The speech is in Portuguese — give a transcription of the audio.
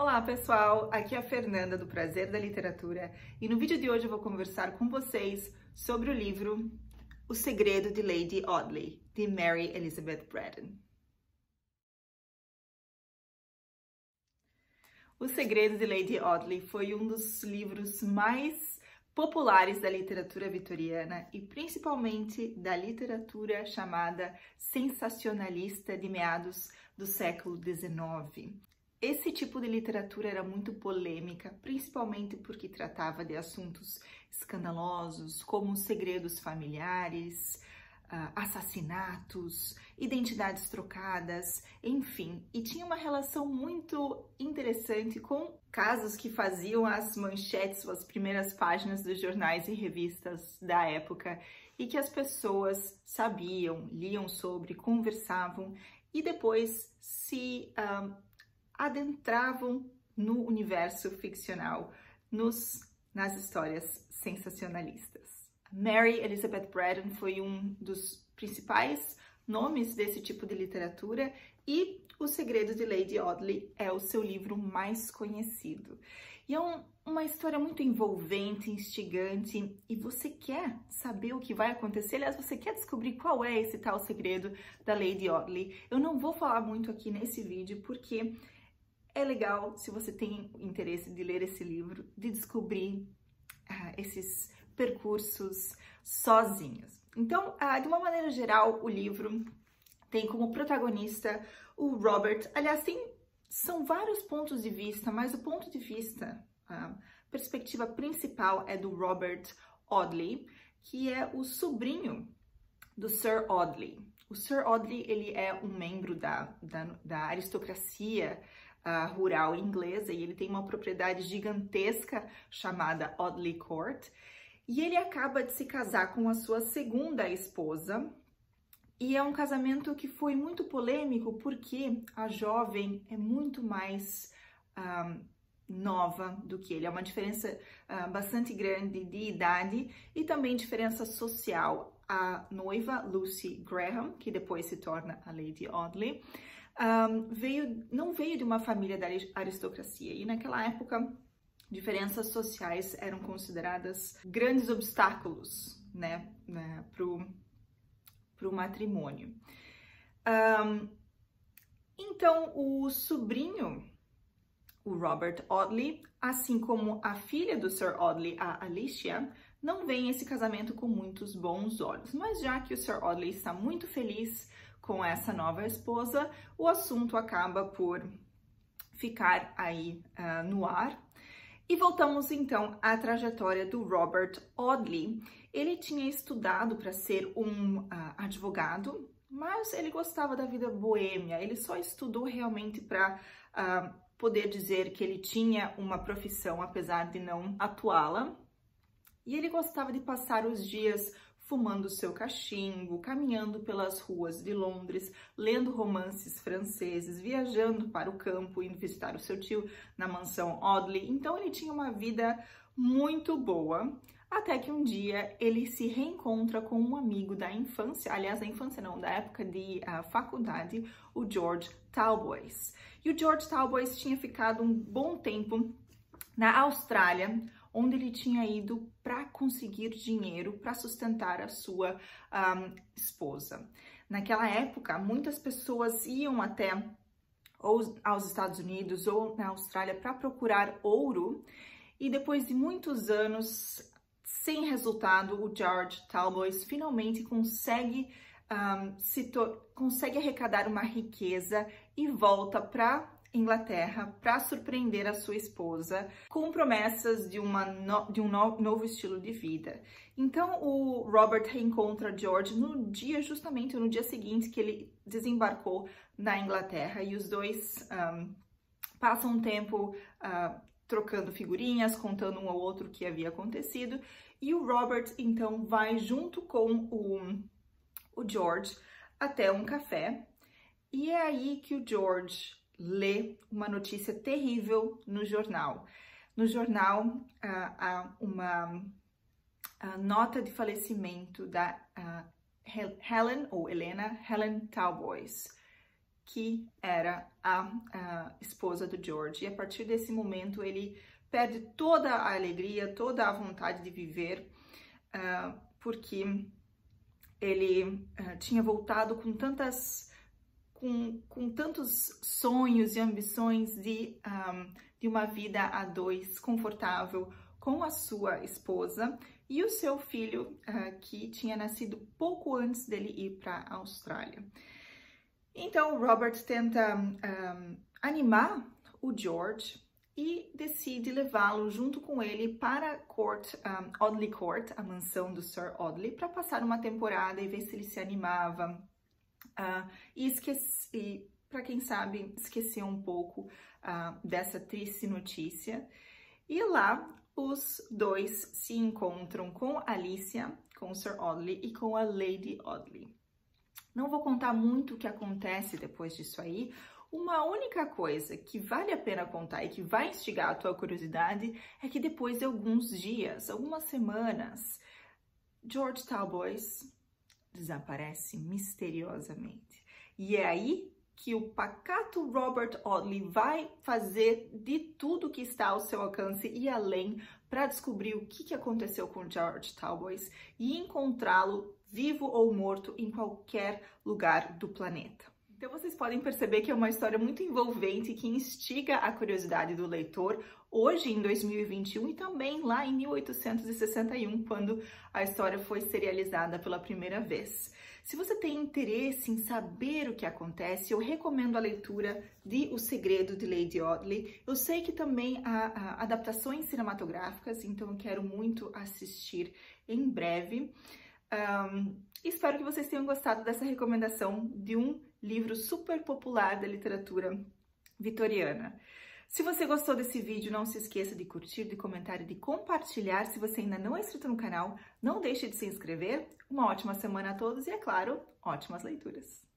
Olá pessoal, aqui é a Fernanda do Prazer da Literatura e no vídeo de hoje eu vou conversar com vocês sobre o livro O Segredo de Lady Audley, de Mary Elizabeth Braddon. O Segredo de Lady Audley foi um dos livros mais populares da literatura vitoriana e principalmente da literatura chamada sensacionalista de meados do século XIX. Esse tipo de literatura era muito polêmica, principalmente porque tratava de assuntos escandalosos, como segredos familiares, uh, assassinatos, identidades trocadas, enfim, e tinha uma relação muito interessante com casos que faziam as manchetes, as primeiras páginas dos jornais e revistas da época e que as pessoas sabiam, liam sobre, conversavam e depois se uh, adentravam no universo ficcional, nos, nas histórias sensacionalistas. Mary Elizabeth Braddon foi um dos principais nomes desse tipo de literatura e O Segredo de Lady Audley é o seu livro mais conhecido. E é um, uma história muito envolvente, instigante, e você quer saber o que vai acontecer. Aliás, você quer descobrir qual é esse tal segredo da Lady Audley. Eu não vou falar muito aqui nesse vídeo, porque é legal, se você tem interesse de ler esse livro, de descobrir uh, esses percursos sozinhos. Então, uh, de uma maneira geral, o livro tem como protagonista o Robert. Aliás, tem, são vários pontos de vista, mas o ponto de vista, a perspectiva principal é do Robert Audley, que é o sobrinho do Sir Audley. O Sir Audley, ele é um membro da, da, da aristocracia rural inglesa e ele tem uma propriedade gigantesca chamada Audley Court. E ele acaba de se casar com a sua segunda esposa. E é um casamento que foi muito polêmico porque a jovem é muito mais uh, nova do que ele. É uma diferença uh, bastante grande de idade e também diferença social. A noiva Lucy Graham, que depois se torna a Lady Audley, um, veio, não veio de uma família da aristocracia e naquela época diferenças sociais eram consideradas grandes obstáculos, né, né para o matrimônio. Um, então, o sobrinho, o Robert Audley, assim como a filha do Sir Audley, a Alicia, não veem esse casamento com muitos bons olhos. Mas já que o Sir Audley está muito feliz com essa nova esposa, o assunto acaba por ficar aí uh, no ar. E voltamos então à trajetória do Robert Audley. Ele tinha estudado para ser um uh, advogado, mas ele gostava da vida boêmia. Ele só estudou realmente para uh, ah, poder dizer que ele tinha uma profissão, apesar de não atuá-la. E ele gostava de passar os dias fumando seu cachimbo, caminhando pelas ruas de Londres, lendo romances franceses, viajando para o campo, indo visitar o seu tio na mansão Audley. Então ele tinha uma vida muito boa. Até que um dia ele se reencontra com um amigo da infância, aliás, da infância não, da época de uh, faculdade, o George Talboys. E o George Talboys tinha ficado um bom tempo na Austrália, onde ele tinha ido para conseguir dinheiro para sustentar a sua um, esposa. Naquela época, muitas pessoas iam até ou aos Estados Unidos ou na Austrália para procurar ouro e depois de muitos anos sem resultado, o George Talboys finalmente consegue um, consegue arrecadar uma riqueza e volta para Inglaterra para surpreender a sua esposa com promessas de, uma no, de um no, novo estilo de vida. Então o Robert reencontra George no dia, justamente no dia seguinte que ele desembarcou na Inglaterra e os dois um, passam um tempo uh, trocando figurinhas, contando um ao outro o que havia acontecido e o Robert então vai junto com o, o George até um café e é aí que o George lê uma notícia terrível no jornal. No jornal uh, há uma nota de falecimento da uh, Helen, ou Helena, Helen Talboys, que era a, esposa do George. E a partir desse momento ele perde toda a alegria, toda a vontade de viver, porque ele tinha voltado com tantas com, com tantos sonhos e ambições de, um, de uma vida a dois confortável com a sua esposa e o seu filho uh, que tinha nascido pouco antes dele ir para a Austrália. Então Robert tenta um, animar o George e decide levá-lo junto com ele para Court, um, Audley Court, a mansão do Sir Audley, para passar uma temporada e ver se ele se animava uh, e, esqueci, para quem sabe, esquecer um pouco uh, dessa triste notícia. E lá os dois se encontram com Alicia, com Sir Audley e com a Lady Audley. Não vou contar muito o que acontece depois disso aí. Uma única coisa que vale a pena contar e que vai instigar a tua curiosidade é que depois de alguns dias, algumas semanas, George Talboys desaparece misteriosamente. E é aí que o pacato Robert Audley vai fazer de tudo que está ao seu alcance e além para descobrir o que aconteceu com George Talboys e encontrá-lo vivo ou morto em qualquer lugar do planeta. Então vocês podem perceber que é uma história muito envolvente que instiga a curiosidade do leitor hoje em 2021 e também lá em 1861, quando a história foi serializada pela primeira vez. Se você tem interesse em saber o que acontece, eu recomendo a leitura de O Segredo de Lady Audley. Eu sei que também há, há adaptações cinematográficas, então eu quero muito assistir em breve. Um, espero que vocês tenham gostado dessa recomendação de um livro super popular da literatura vitoriana. Se você gostou desse vídeo, não se esqueça de curtir, de comentar e de compartilhar. Se você ainda não é inscrito no canal, não deixe de se inscrever. Uma ótima semana a todos e, é claro, ótimas leituras!